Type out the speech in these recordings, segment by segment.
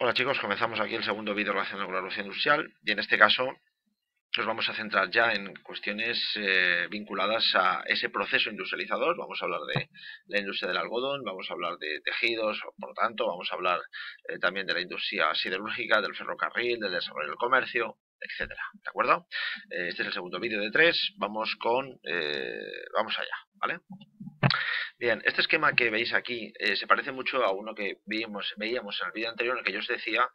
Hola chicos, comenzamos aquí el segundo vídeo relacionado con la revolución industrial y en este caso nos vamos a centrar ya en cuestiones eh, vinculadas a ese proceso industrializador. Vamos a hablar de la industria del algodón, vamos a hablar de tejidos, por tanto vamos a hablar eh, también de la industria siderúrgica, del ferrocarril, del desarrollo del comercio, etcétera. ¿De acuerdo? Eh, este es el segundo vídeo de tres. Vamos con... vamos allá, ¿vale? Bien, este esquema que veis aquí eh, se parece mucho a uno que veíamos, en el vídeo anterior en el que yo os decía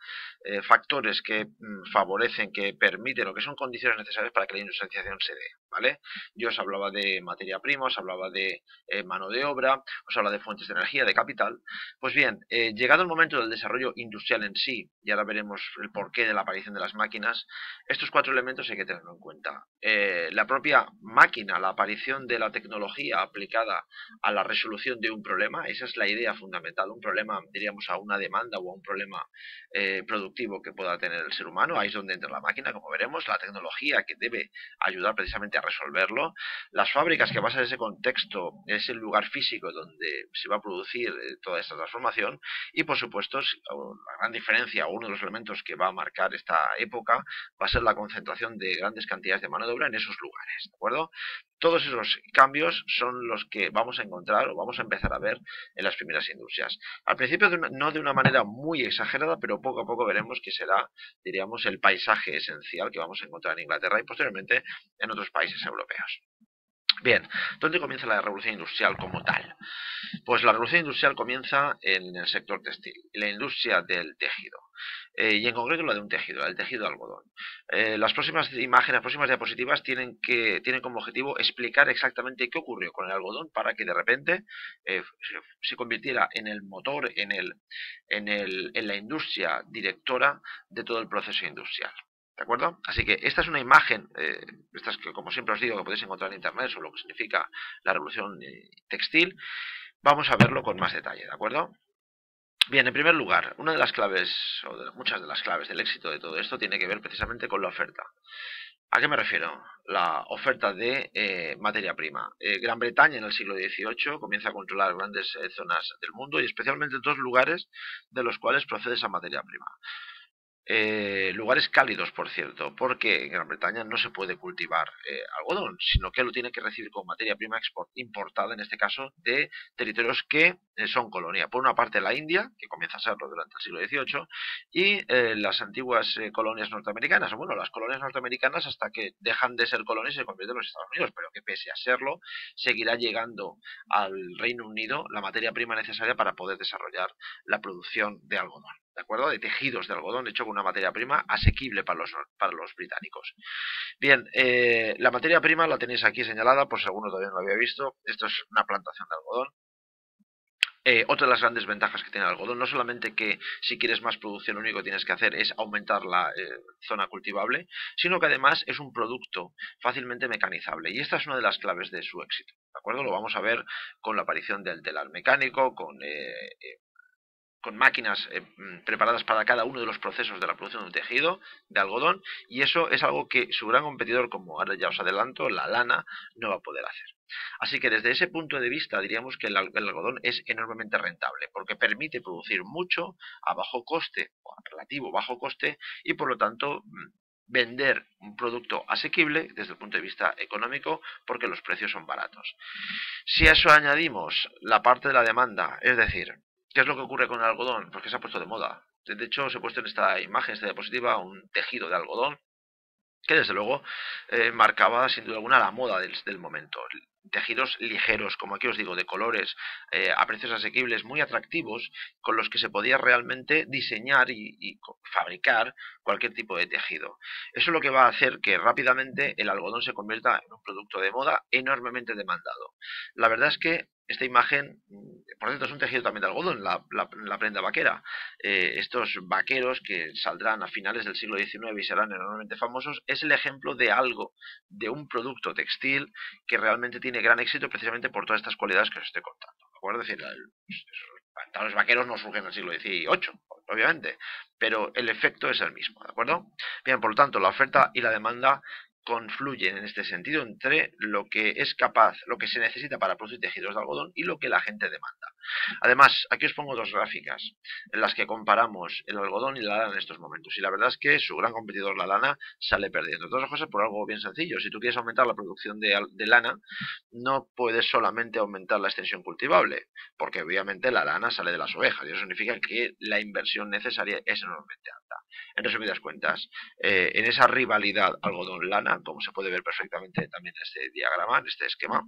eh, factores que mm, favorecen, que permiten o que son condiciones necesarias para que la industrialización se dé. ¿Vale? Yo os hablaba de materia prima, os hablaba de eh, mano de obra, os hablaba de fuentes de energía, de capital. Pues bien, llegado el momento del desarrollo industrial en sí, y ahora veremos el porqué de la aparición de las máquinas, estos cuatro elementos hay que tenerlo en cuenta. la propia máquina, la aparición de la tecnología aplicada a la resolución de un problema, esa es la idea fundamental, un problema, diríamos, a una demanda o a un problema eh, productivo que pueda tener el ser humano, ahí es donde entra la máquina, como veremos, la tecnología que debe ayudar precisamente resolverlo, las fábricas que basan ese contexto, es el lugar físico donde se va a producir eh, toda esta transformación y por supuesto la gran diferencia o uno de los elementos que va a marcar esta época va a ser la concentración de grandes cantidades de mano de obra en esos lugares, ¿de acuerdo? Todos esos cambios son los que vamos a encontrar o vamos a empezar a ver en las primeras industrias. Al principio no de una manera muy exagerada, pero poco a poco veremos que será, diríamos, el paisaje esencial que vamos a encontrar en Inglaterra y posteriormente en otros países europeos. Bien, ¿dónde comienza la revolución industrial como tal? Pues la revolución industrial comienza en el sector textil, en la industria del tejido. Eh, y en concreto la de un tejido, el tejido de algodón. Eh, las próximas imágenes, las próximas diapositivas tienen, que, tienen como objetivo explicar exactamente qué ocurrió con el algodón para que de repente eh, se convirtiera en el motor, en, el, en, el, en la industria directora de todo el proceso industrial. ¿De acuerdo? Así que esta es una imagen, eh, estas que como siempre os digo que podéis encontrar en internet sobre lo que significa la revolución eh, textil. Vamos a verlo con más detalle, ¿de acuerdo? Bien, en primer lugar, una de las claves, o de muchas de las claves del éxito de todo esto tiene que ver precisamente con la oferta. ¿A qué me refiero? La oferta de eh, materia prima. Gran Bretaña en el siglo XVIII comienza a controlar grandes zonas del mundo y especialmente dos lugares de los cuales procede esa materia prima. Eh, lugares cálidos, por cierto, porque en Gran Bretaña no se puede cultivar eh, algodón, sino que lo tiene que recibir como materia prima export, importada, en este caso, de territorios que eh, son colonia. Por una parte la India, que comienza a serlo durante el siglo XVIII, y las antiguas colonias norteamericanas, bueno, las colonias norteamericanas hasta que dejan de ser colonias y se convierten en los Estados Unidos, pero que pese a serlo, seguirá llegando al Reino Unido la materia prima necesaria para poder desarrollar la producción de algodón. ¿De acuerdo? De tejidos de algodón hecho con una materia prima asequible para los, para los británicos. Bien, eh, la materia prima la tenéis aquí señalada, por si alguno todavía no lo había visto. Esto es una plantación de algodón. Eh, otra de las grandes ventajas que tiene el algodón, no solamente que si quieres más producción lo único que tienes que hacer es aumentar la eh, zona cultivable, sino que además es un producto fácilmente mecanizable. Y esta es una de las claves de su éxito. ¿De acuerdo? Lo vamos a ver con la aparición del telar mecánico, con con máquinas eh, mm, preparadas para cada uno de los procesos de la producción de un tejido de algodón y eso es algo que su gran competidor, como ahora ya os adelanto, la lana, no va a poder hacer. Así que desde ese punto de vista diríamos que el, algodón es enormemente rentable porque permite producir mucho a bajo coste o a relativo bajo coste y por lo tanto mm, vender un producto asequible desde el punto de vista económico porque los precios son baratos. Si a eso añadimos la parte de la demanda, es decir, ¿Qué es lo que ocurre con el algodón? Porque se ha puesto de moda. De hecho, se ha puesto en esta imagen, esta diapositiva, un tejido de algodón que desde luego eh, marcaba sin duda alguna la moda del, momento. Tejidos ligeros, como aquí os digo, de colores eh, a precios asequibles, muy atractivos, con los que se podía realmente diseñar y, y, fabricar cualquier tipo de tejido. Eso es lo que va a hacer que rápidamente el algodón se convierta en un producto de moda enormemente demandado. La verdad es que esta imagen, por cierto, es un tejido también de algodón, la, la, prenda vaquera. Eh, estos vaqueros que saldrán a finales del siglo XIX y serán enormemente famosos, es el ejemplo de algo, de un producto textil que realmente tiene gran éxito precisamente por todas estas cualidades que os estoy contando. ¿De acuerdo? Es decir, los pantalones vaqueros no surgen en el siglo XVIII, obviamente, pero el efecto es el mismo, ¿de acuerdo? Bien, por lo tanto, la oferta y la demanda confluyen en este sentido entre lo que es capaz, lo que se necesita para producir tejidos de algodón y lo que la gente demanda. Además, aquí os pongo dos gráficas en las que comparamos el algodón y la lana en estos momentos. Y la verdad es que su gran competidor, la lana, sale perdiendo. Todas cosas por algo bien sencillo. Si tú quieres aumentar la producción de, lana, no puedes solamente aumentar la extensión cultivable, porque obviamente la lana sale de las ovejas y eso significa que la inversión necesaria es enormemente. En resumidas cuentas, eh, en esa rivalidad algodón-lana, como se puede ver perfectamente también en este diagrama, en este esquema,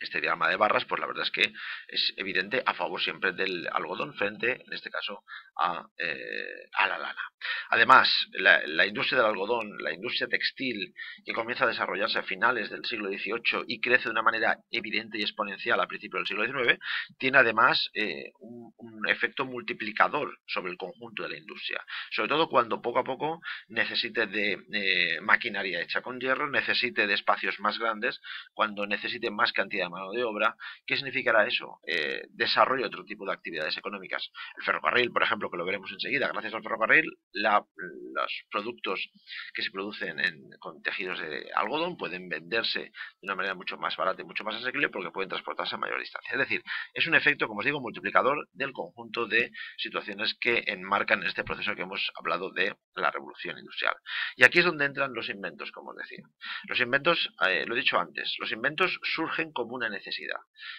este diagrama de barras, pues la verdad es que es evidente a favor siempre del algodón frente, en este caso, a, eh, la lana. Además, la, industria del algodón, la industria textil, que comienza a desarrollarse a finales del siglo XVIII y crece de una manera evidente y exponencial a principios del siglo XIX, tiene además eh, un, efecto multiplicador sobre el conjunto de la industria. Sobre todo cuando poco a poco necesite de maquinaria hecha con hierro, necesite de espacios más grandes, cuando necesite más cantidad de mano de obra. ¿Qué significará eso? Eh, desarrollo de otro tipo de actividades económicas. El ferrocarril, por ejemplo, que lo veremos enseguida, gracias al ferrocarril, los productos que se producen con tejidos de algodón pueden venderse de una manera mucho más barata y mucho más asequible porque pueden transportarse a mayor distancia. Es decir, es un efecto, como os digo, multiplicador del conjunto de situaciones que enmarcan este proceso que hemos hablado de la revolución industrial. Y aquí es donde entran los inventos, como os decía. Los inventos, eh, lo he dicho antes, los inventos surgen como una necesidad.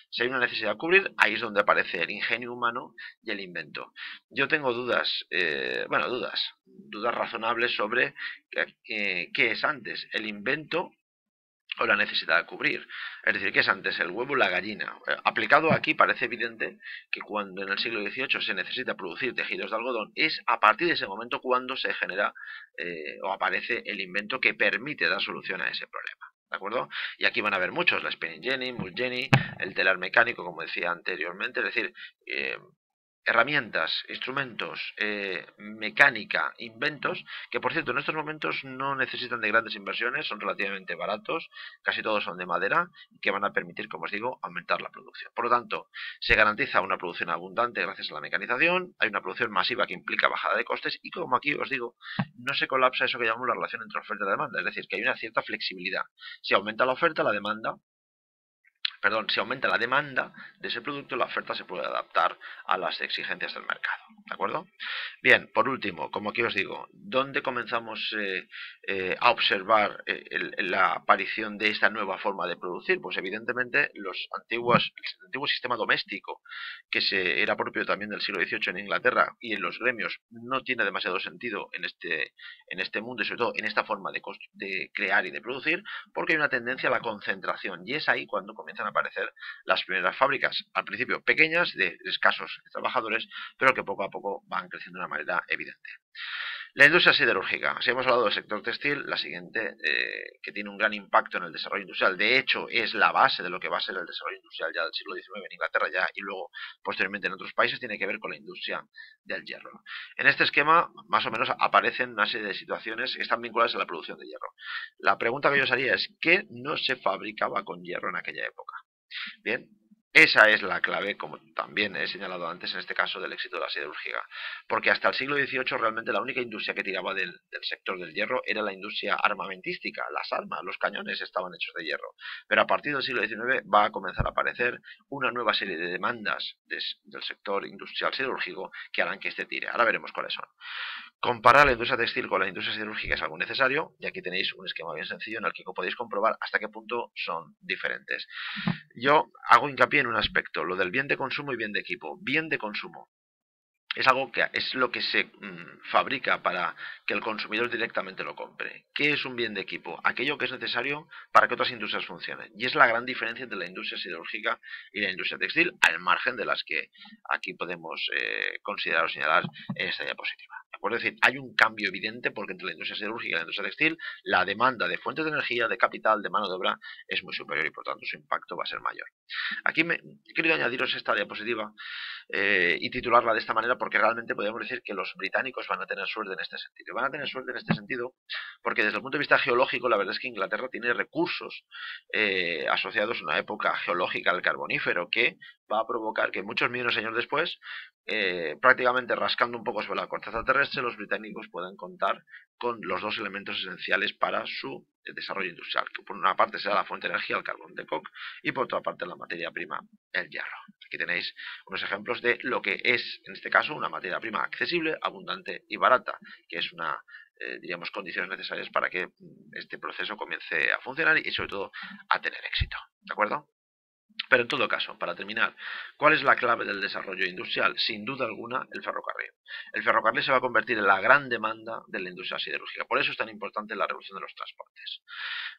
Si hay una necesidad a cubrir, ahí es donde aparece el ingenio humano y el invento. Yo tengo dudas, eh, bueno, dudas, dudas razonables sobre qué es antes, el invento o la necesidad de cubrir. Es decir, ¿qué es antes el huevo o la gallina? Eh, aplicado aquí parece evidente que cuando en el siglo XVIII se necesita producir tejidos de algodón, es a partir de ese momento cuando se genera eh, o aparece el invento que permite dar solución a ese problema. ¿De acuerdo? Y aquí van a haber muchos, la spinning jenny, mull jenny, el telar mecánico, como decía anteriormente, es decir, eh, herramientas, instrumentos, eh, mecánica, inventos, que por cierto en estos momentos no necesitan de grandes inversiones, son relativamente baratos, casi todos son de madera, que van a permitir, como os digo, aumentar la producción. Por lo tanto, se garantiza una producción abundante gracias a la mecanización, hay una producción masiva que implica bajada de costes y como aquí os digo, no se colapsa eso que llamamos la relación entre oferta y demanda, es decir, que hay una cierta flexibilidad. Si aumenta la oferta, la demanda perdón, si aumenta la demanda de ese producto, la oferta se puede adaptar a las exigencias del mercado. ¿De acuerdo? Bien, por último, como aquí os digo, ¿dónde comenzamos eh, eh, a observar eh, la aparición de esta nueva forma de producir? Pues evidentemente los antiguos, el antiguo sistema doméstico, que se, era propio también del siglo XVIII en Inglaterra y en los gremios, no tiene demasiado sentido en este, en este mundo y sobre todo en esta forma de, de crear y de producir, porque hay una tendencia a la concentración y es ahí cuando comienzan a aparecer las primeras fábricas, al principio pequeñas, de escasos trabajadores, pero que poco a poco van creciendo de una manera evidente. La industria siderúrgica. Si hemos hablado del sector textil, la siguiente, eh, que tiene un gran impacto en el desarrollo industrial, de hecho es la base de lo que va a ser el desarrollo industrial ya del siglo XIX en Inglaterra ya y luego posteriormente en otros países, tiene que ver con la industria del hierro. En este esquema, más o menos, aparecen una serie de situaciones que están vinculadas a la producción de hierro. La pregunta que yo os haría es, ¿qué no se fabricaba con hierro en aquella época? Bien, esa es la clave, como también he señalado antes en este caso, del éxito de la siderúrgica. Porque hasta el siglo XVIII realmente la única industria que tiraba del, sector del hierro era la industria armamentística. Las armas, los cañones estaban hechos de hierro. Pero a partir del siglo XIX va a comenzar a aparecer una nueva serie de demandas del sector industrial siderúrgico que harán que este tire. Ahora veremos cuáles son. Comparar la industria textil con la industria siderúrgica es algo necesario y aquí tenéis un esquema bien sencillo en el que podéis comprobar hasta qué punto son diferentes. Yo hago hincapié en un aspecto, lo del bien de consumo y bien de equipo. Bien de consumo es algo que es lo que se mm, fabrica para que el consumidor directamente lo compre. ¿Qué es un bien de equipo? Aquello que es necesario para que otras industrias funcionen. Y es la gran diferencia entre la industria siderúrgica y la industria textil, al margen de las que aquí podemos eh, considerar o señalar en esta diapositiva. Es decir, hay un cambio evidente porque entre la industria siderúrgica y la industria textil la demanda de fuentes de energía, de capital, de mano de obra es muy superior y por tanto su impacto va a ser mayor. Aquí me, añadiros esta diapositiva eh, y titularla de esta manera porque realmente podemos decir que los británicos van a tener suerte en este sentido. Van a tener suerte en este sentido porque desde el punto de vista geológico la verdad es que Inglaterra tiene recursos eh, asociados a una época geológica del carbonífero que va a provocar que muchos millones de años después, eh, prácticamente rascando un poco sobre la corteza terrestre, los británicos puedan contar con los dos elementos esenciales para su desarrollo industrial, que por una parte será la fuente de energía, el carbón de coque, y por otra parte la materia prima, el hierro. Aquí tenéis unos ejemplos de lo que es, en este caso, una materia prima accesible, abundante y barata, que es una eh, diríamos, condiciones necesarias para que este proceso comience a funcionar y sobre todo a tener éxito. ¿De acuerdo? Pero en todo caso, para terminar, ¿cuál es la clave del desarrollo industrial? Sin duda alguna, el ferrocarril. El ferrocarril se va a convertir en la gran demanda de la industria siderúrgica. Por eso es tan importante la revolución de los transportes.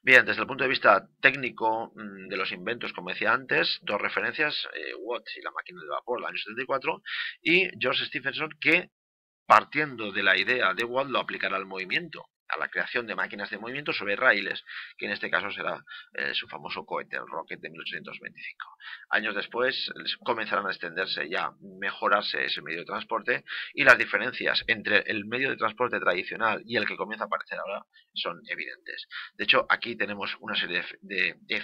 Bien, desde el punto de vista técnico mm, de los inventos, como decía antes, dos referencias, eh, Watts y la máquina de vapor, el año 74, y George Stephenson, que partiendo de la idea de Watt lo aplicará al movimiento a la creación de máquinas de movimiento sobre raíles, que en este caso será eh, su famoso cohete, el Rocket de 1825. Años después comenzarán a extenderse ya, mejorarse ese medio de transporte y las diferencias entre el medio de transporte tradicional y el que comienza a aparecer ahora son evidentes. De hecho, aquí tenemos una serie de, de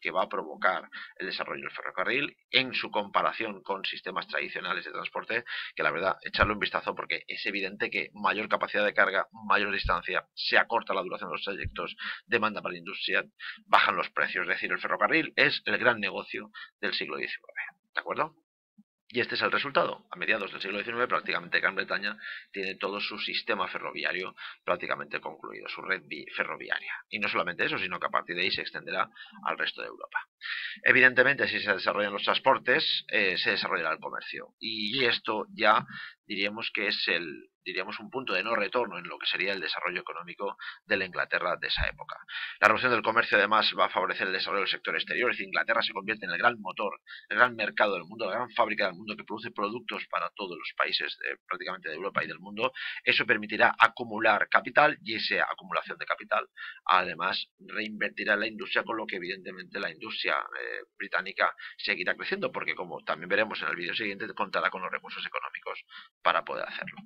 que va a provocar el desarrollo del ferrocarril en su comparación con sistemas tradicionales de transporte, que la verdad, echarle un vistazo porque es evidente que mayor capacidad de carga, mayor distancia, se acorta la duración de los trayectos, demanda para la industria, bajan los precios. Es decir, el ferrocarril es el gran negocio del siglo XIX. ¿De acuerdo? Y este es el resultado. A mediados del siglo XIX prácticamente Gran Bretaña tiene todo su sistema ferroviario prácticamente concluido, su red ferroviaria. Y no solamente eso, sino que a partir de ahí se extenderá al resto de Europa. Evidentemente, si se desarrollan los transportes, eh, se desarrollará el comercio. Y esto ya diríamos que es el, diríamos, un punto de no retorno en lo que sería el desarrollo económico de la Inglaterra de esa época. La revolución del comercio además va a favorecer el desarrollo del sector exterior, es decir, Inglaterra se convierte en el gran motor, el gran mercado del mundo, la gran fábrica del mundo que produce productos para todos los países prácticamente de Europa y del mundo. Eso permitirá acumular capital y esa acumulación de capital además reinvertirá la industria, con lo que evidentemente la industria eh, británica seguirá creciendo, porque como también veremos en el vídeo siguiente, contará con los recursos económicos para poder hacerlo.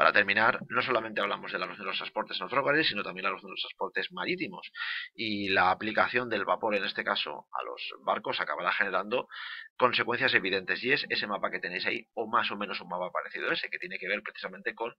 Para terminar, no solamente hablamos de la luz de los transportes en ferrocarriles, sino también la luz de los transportes marítimos. Y la aplicación del vapor, en este caso, a los barcos acabará generando consecuencias evidentes. Y es ese mapa que tenéis ahí, o más o menos un mapa parecido a ese, que tiene que ver precisamente con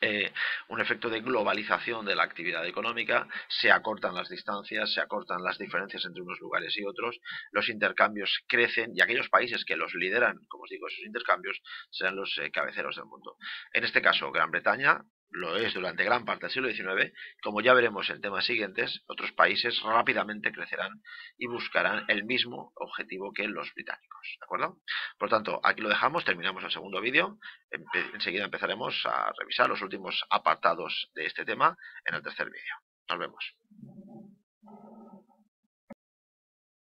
eh, un efecto de globalización de la actividad económica, se acortan las distancias, se acortan las diferencias entre unos lugares y otros, los intercambios crecen y aquellos países que los lideran, como os digo, esos intercambios, serán los eh, cabeceros del mundo. En este caso, Gran Bretaña, lo es durante gran parte del siglo XIX, como ya veremos en temas siguientes, otros países rápidamente crecerán y buscarán el mismo objetivo que los británicos. ¿De acuerdo? Por tanto, aquí lo dejamos, terminamos el segundo vídeo. enseguida empezaremos a revisar los últimos apartados de este tema en el tercer vídeo. Nos vemos.